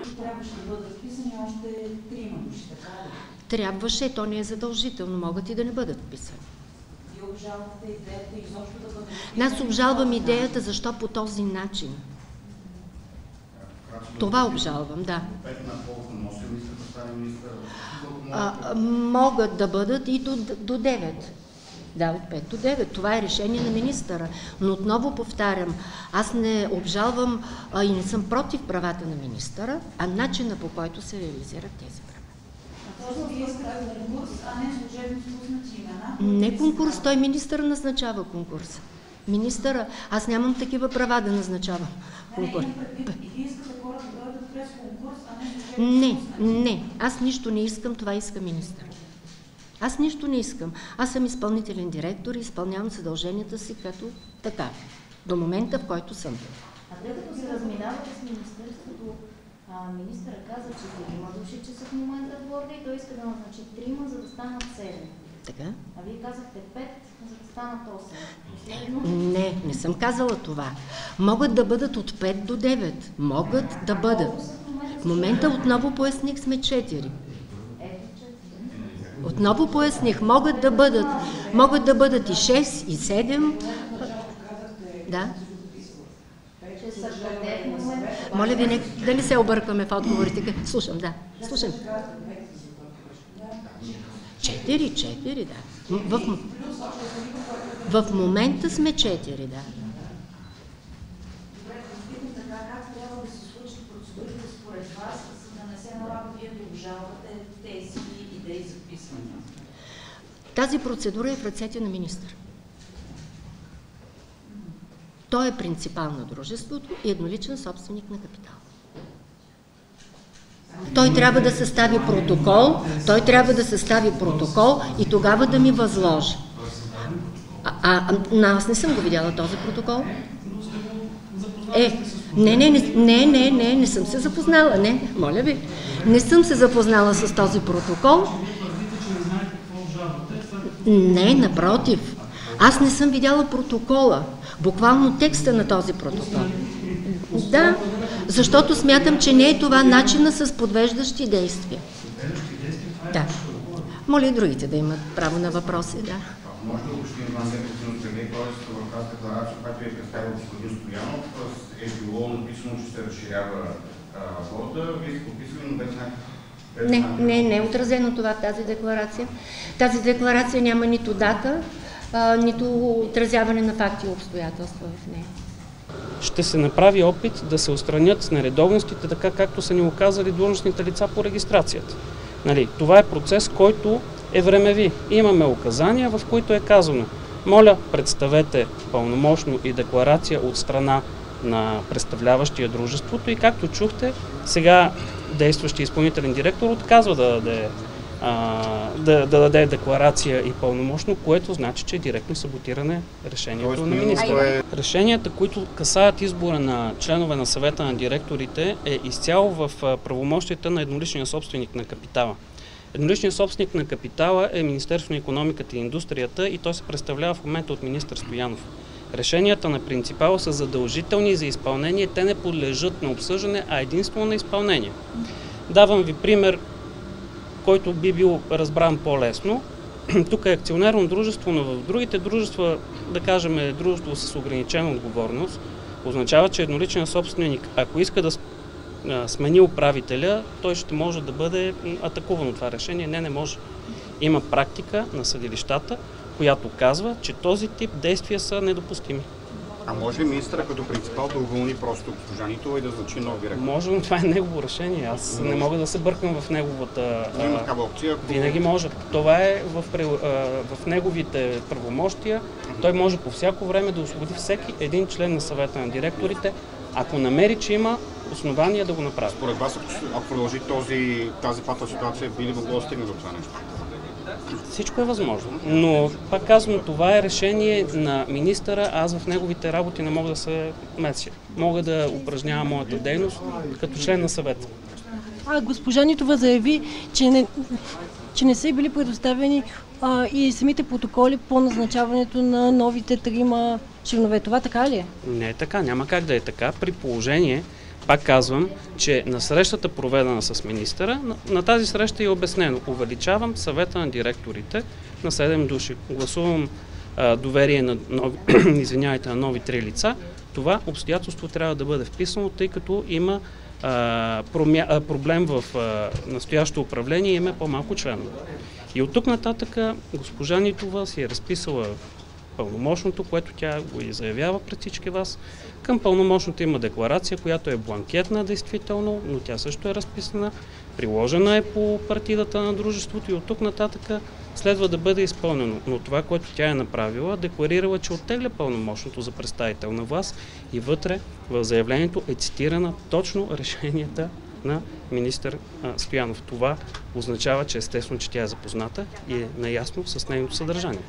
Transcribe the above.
Трябваше да бъдат вписани още трима души, така ли? Трябваше, то не е задължително, могат и да не бъдат вписани. Вие обжалвате идеята изобщо да бъдат Аз обжалвам идеята, защо по този начин. Това обжалвам, да. А, могат да бъдат и до, до 9. Да, от 5 до 9. Това е решение на министъра. Но отново повтарям, аз не обжалвам а, и не съм против правата на министъра, а начина по който се реализират тези права. Просто вие искате конкурс, а не конкурс, той министър назначава конкурс. Министъра, аз нямам такива права да назначавам конкурс. а не Не, не, аз нищо не искам, това иска министър. Аз нищо не искам. Аз съм изпълнителен директор и изпълнявам задълженията си като така, до момента в който съм. А тъй като се разминавате с Министерството, министъра каза, че трима души, че са в момента в борда и той иска да назначи трима, за да станат седем. Така? А вие казахте пет, за да станат осем. Последно, Не, не съм казала това. Могат да бъдат от 5 до 9. Могат да бъдат. в момента? В момента отново поясних сме 4. Отново поясних, могат да бъдат, могат да бъдат и 6, и 7. Да. Моля ви, не, да не се объркваме в отговорите. Слушам, да. Слушам. Четири, четири, да. М- В, в момента сме четири, да. Добре, питам така, как трябва да се случат процедурите според вас, за да не се налага вие да обжалвате тези идеи за? Тази процедура е в ръцете на министър. Той е принципал на дружеството и едноличен собственик на капитал. Той трябва да състави протокол, той трябва да състави протокол и тогава да ми възложи. А, а, а аз не съм го видяла този протокол. Е, не, не, не, не, не, не, съм се запознала, не, моля ви. Не съм се запознала с този протокол. Не, напротив. Аз не съм видяла протокола, буквално текста на този протокол. Да, защото смятам, че не е това начина с подвеждащи действия. Да. Моля и другите да имат право на въпроси, да. Може да обобщим това след господин Сергей, т.е. в тази декларация, която е представил господин Стоянов, е било написано, че се разширява а, борда, вие сте подписали, но без някакъв... Не, не, не е отразено това в тази декларация. Тази декларация няма нито дата, а, нито отразяване на факти и обстоятелства в нея. ще се направи опит да се устранят нередовностите, така както са ни оказали длъжностните лица по регистрацията. Нали, това е процес, който е времеви. Имаме указания, в които е казано, моля, представете пълномощно и декларация от страна на представляващия дружеството и както чухте, сега действащия изпълнителен директор отказва да даде, а, да, да даде декларация и пълномощно, което значи, че е директно саботиране решението Тоест, на министра. е Решенията, които касаят избора на членове на съвета на директорите, е изцяло в правомощията на едноличния собственик на капитала. Едноличният собственик на капитала е Министерство на економиката и индустрията и той се представлява в момента от министър Стоянов. Решенията на принципала са задължителни за изпълнение, те не подлежат на обсъждане, а единствено на изпълнение. Давам ви пример, който би бил разбран по-лесно. Тук е акционерно дружество, но в другите дружества, да кажем, е дружество с ограничена отговорност, означава, че едноличен собственик, ако иска да смени управителя, той ще може да бъде м, атакуван от това решение. Не, не може. Има практика на съдилищата, която казва, че този тип действия са недопустими. А може ли министъра като принципал да уволни просто госпожа Нитова и да значи нов директор? Може, но това е негово решение. Аз не мога да се бъркам в неговата... Има такава опция, ако... Винаги може. Това е в, в неговите правомощия. Той може по всяко време да освободи всеки един член на съвета на директорите, ако намери, че има основания да го направи. Според вас, ако, продължи този, тази патова ситуация, би ли могло да стигне до това нещо? Всичко е възможно. Но, пак казвам, това е решение на министъра. Аз в неговите работи не мога да се меся. Мога да упражнявам моята дейност като член на съвета. А госпожа Нитова заяви, че не, че не са били предоставени а, и самите протоколи по назначаването на новите трима членове. Това така ли е? Не е така, няма как да е така, при положение, Пак казвам, че на срещата, проведена с министъра, на, тази среща е обяснено. Увеличавам съвета на директорите на 7 души. Гласувам а, доверие на нови, извинявайте, на нови три лица. Това обстоятелство трябва да бъде вписано, тъй като има а, промя... а, проблем в а, настоящото управление и има по-малко членове. И от тук нататък госпожа Нитова си е разписала пълномощното, което тя го и заявява пред всички вас. Към пълномощното има декларация, която е бланкетна действително, но тя също е разписана. Приложена е по партидата на дружеството и от тук нататък следва да бъде изпълнено. Но това, което тя е направила, декларирала, че оттегля пълномощното за представител на власт и вътре в заявлението е цитирана точно решенията на министър Стоянов. Това означава, че естествено, че тя е запозната и е наясно с нейното съдържание.